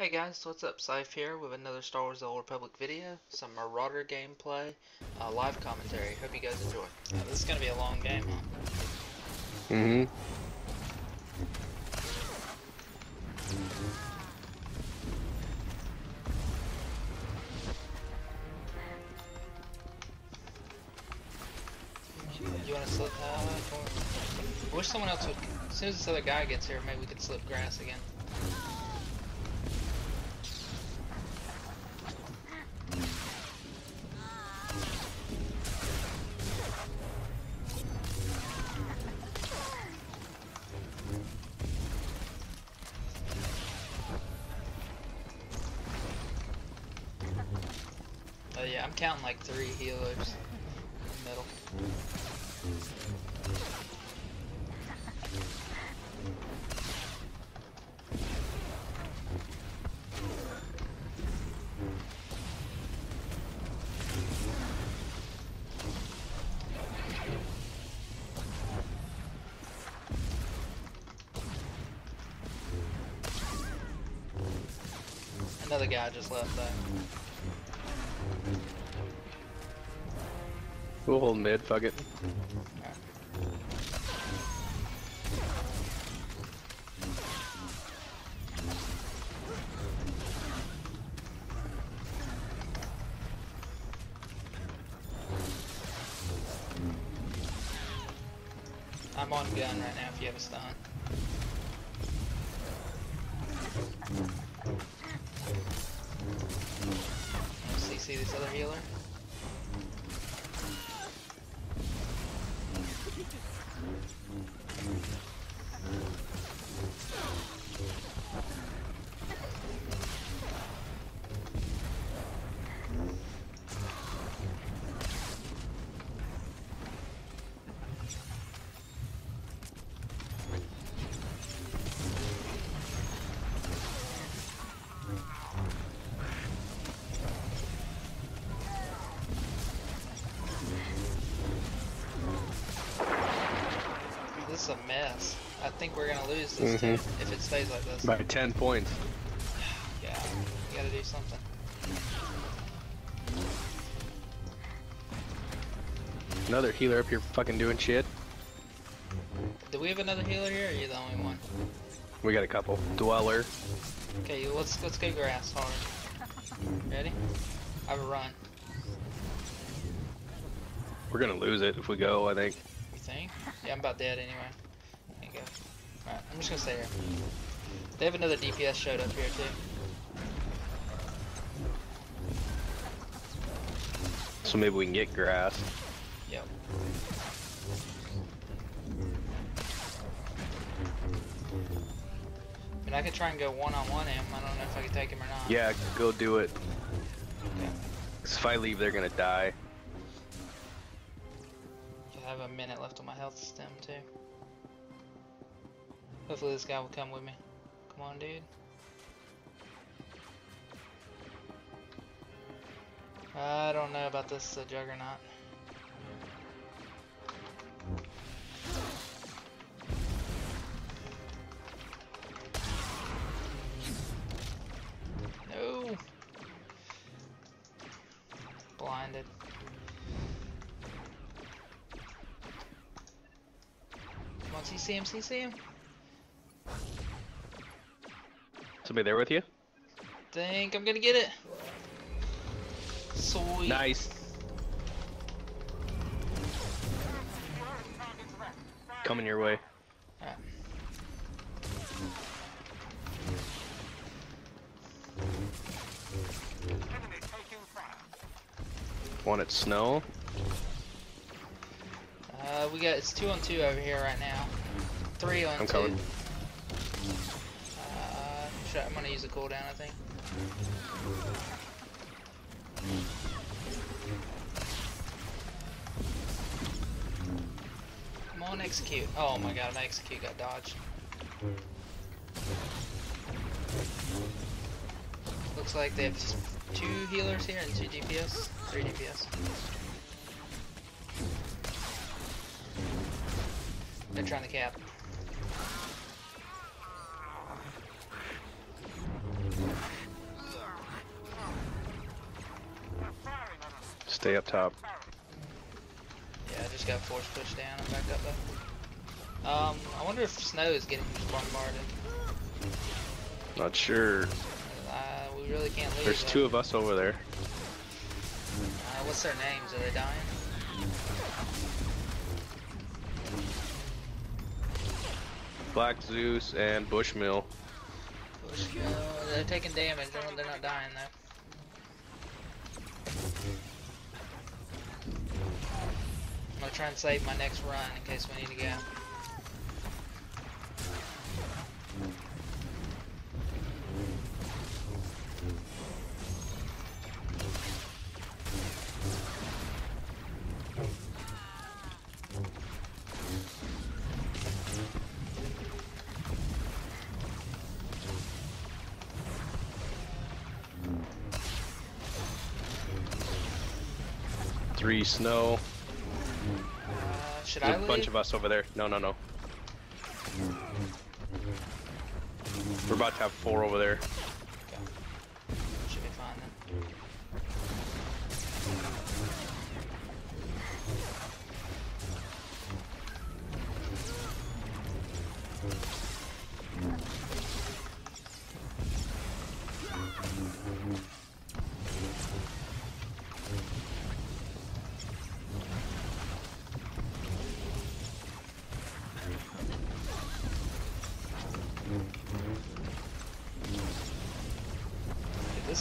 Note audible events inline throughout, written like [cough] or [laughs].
Hey guys, what's up? Scyph here with another Star Wars The Old Republic video, some Marauder gameplay, uh, live commentary. Hope you guys enjoy. Uh, this is gonna be a long game, huh? Mm-hmm. You wanna slip? Uh. I wish someone else would. As soon as this other guy gets here, maybe we could slip grass again. Yeah, I'm counting like three healers in the middle. Another guy just left though. We'll hold mid, fuck it. I'm on gun right now if you have a stun. CC this other healer. Thank you. This is a mess. I think we're gonna lose this mm-hmm. too if it stays like this. By 10 points. [sighs] Yeah, we gotta do something. Another healer up here fucking doing shit. Do we have another healer here, or are you the only one? We got a couple. Dweller. Okay, let's let's go grass hard. [laughs] Ready? I have a run. We're gonna lose it if we go, I think. Think? Yeah, I'm about dead anyway. There you go. Alright, I'm just gonna stay here. They have another DPS showed up here too. So maybe we can get grass. Yep. I mean, I could try and go one on one him. I don't know if I can take him or not. Yeah, go do it. Okay. 'Cause if I leave, they're gonna die. I have a minute left on my health stim too. Hopefully this guy will come with me. Come on, dude. I don't know about this uh, juggernaut. No. Blinded. Come on, CC him, CC him. Somebody there with you? Think I'm gonna get it. Sweet. Nice. Coming your way. Alright. One at snow. Uh, we got it's two on two over here right now. Three on I'm two. coming. Uh, should, I'm gonna use a cooldown, I think. Come on, execute. Oh my god, my execute got dodged. Looks like they have two healers here and two DPS. Three DPS. They're trying to cap. Stay up top. Yeah, I just got force pushed down. I'm back up though. Um, I wonder if snow is getting bombarded. Not sure. Uh, we really can't leave. There's though. two of us over there. Uh, what's their names? Are they dying? Black Zeus and Bushmill. Uh, they're taking damage. They're not dying though. I'm gonna try and save my next run in case we need to go. Three snow. Uh, should There's I a leave? bunch of us over there. No, no, no. We're about to have four over there.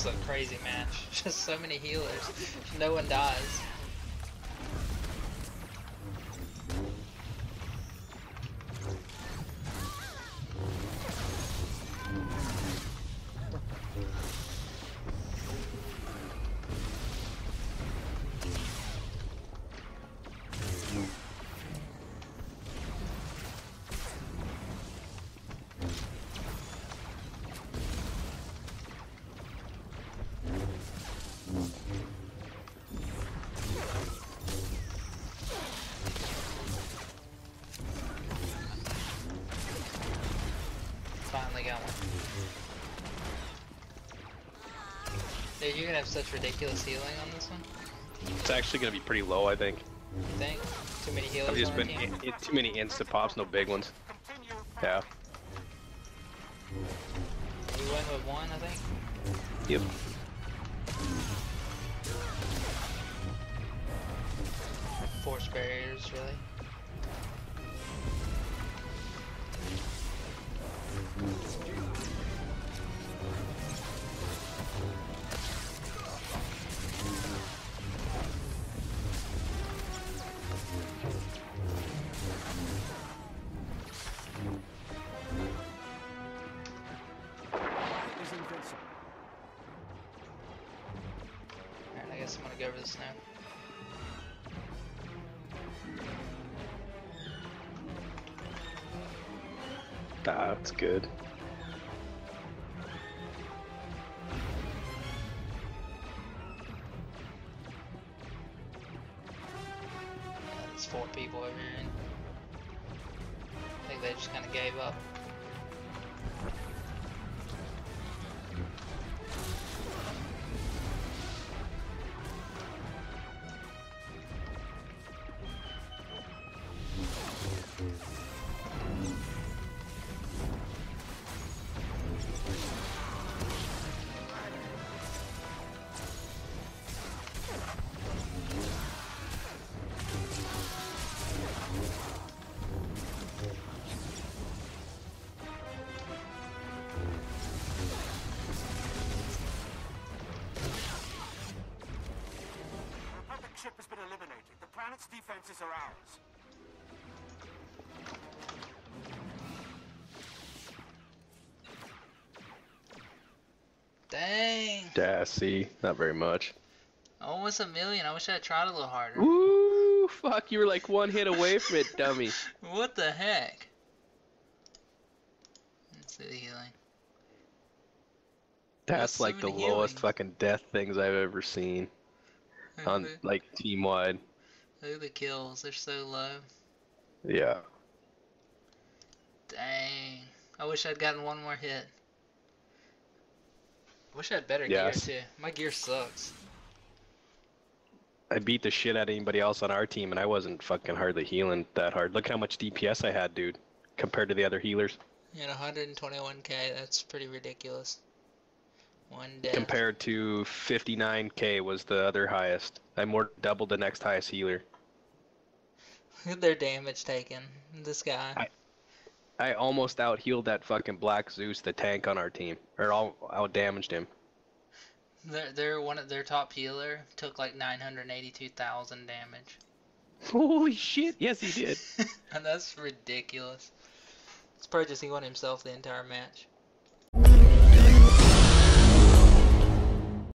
Is a crazy match. [laughs] Just so many healers. No one dies. Finally got one. Dude, you're gonna have such ridiculous healing on this one. It's actually gonna be pretty low, I think. You think? Too many healers I've just been team? in, too many instant pops, no big ones. Yeah. We went with one, I think. Yep. Force barriers, really. Over the snow. Ah, that's good. Defenses are ours. Dang! Yeah, see, not very much. Almost a million. I wish I had tried a little harder. Woo! Fuck, you were like one hit away from it, dummy. [laughs] What the heck? Let's see the healing. That's so like the many lowest fucking death things I've ever seen [laughs] on like team wide. At the kills. They're so low. Yeah. Dang. I wish I'd gotten one more hit. Wish I had better Yes. gear too. My gear sucks. I beat the shit out of anybody else on our team, and I wasn't fucking hardly healing that hard. Look how much DPS I had, dude, compared to the other healers. And 121k, that's pretty ridiculous. One death. Compared to 59k was the other highest. I more doubled the next highest healer. [laughs] Their damage taken. This guy. I- I almost out healed that fucking Black Zeus, the tank on our team, or all out damaged him. Their, their one of their top healer took like 982,000 damage. Holy shit! Yes, he did. [laughs] and that's ridiculous. It's probably just he won himself the entire match.